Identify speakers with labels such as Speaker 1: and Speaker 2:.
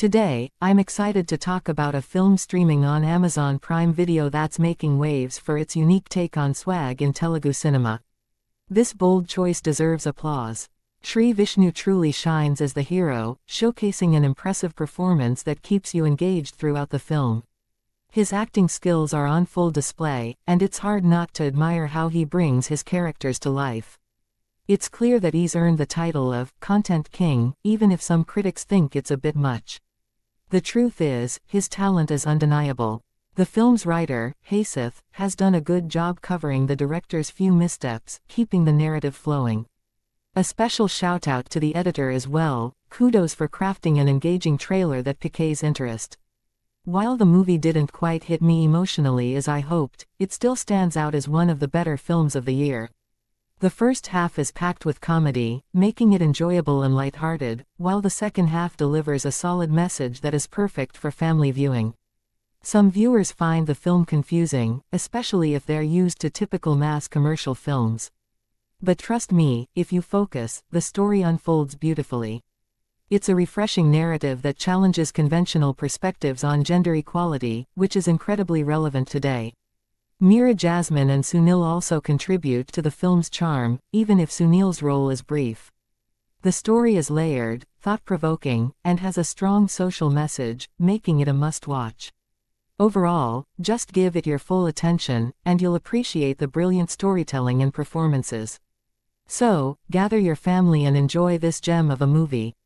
Speaker 1: Today, I'm excited to talk about a film streaming on Amazon Prime Video that's making waves for its unique take on swag in Telugu cinema. This bold choice deserves applause. Sree Vishnu truly shines as the hero, showcasing an impressive performance that keeps you engaged throughout the film. His acting skills are on full display, and it's hard not to admire how he brings his characters to life. It's clear that he's earned the title of Content King, even if some critics think it's a bit much. The truth is, his talent is undeniable. The film's writer, Hasith, has done a good job covering the director's few missteps, keeping the narrative flowing. A special shout out to the editor as well, kudos for crafting an engaging trailer that piques interest. While the movie didn't quite hit me emotionally as I hoped, it still stands out as one of the better films of the year. The first half is packed with comedy, making it enjoyable and lighthearted, while the second half delivers a solid message that is perfect for family viewing. Some viewers find the film confusing, especially if they're used to typical mass commercial films. But trust me, if you focus, the story unfolds beautifully. It's a refreshing narrative that challenges conventional perspectives on gender equality, which is incredibly relevant today. Meera Jasmine and Sunil also contribute to the film's charm, even if Sunil's role is brief. The story is layered, thought-provoking, and has a strong social message, making it a must-watch. Overall, just give it your full attention, and you'll appreciate the brilliant storytelling and performances. So, gather your family and enjoy this gem of a movie.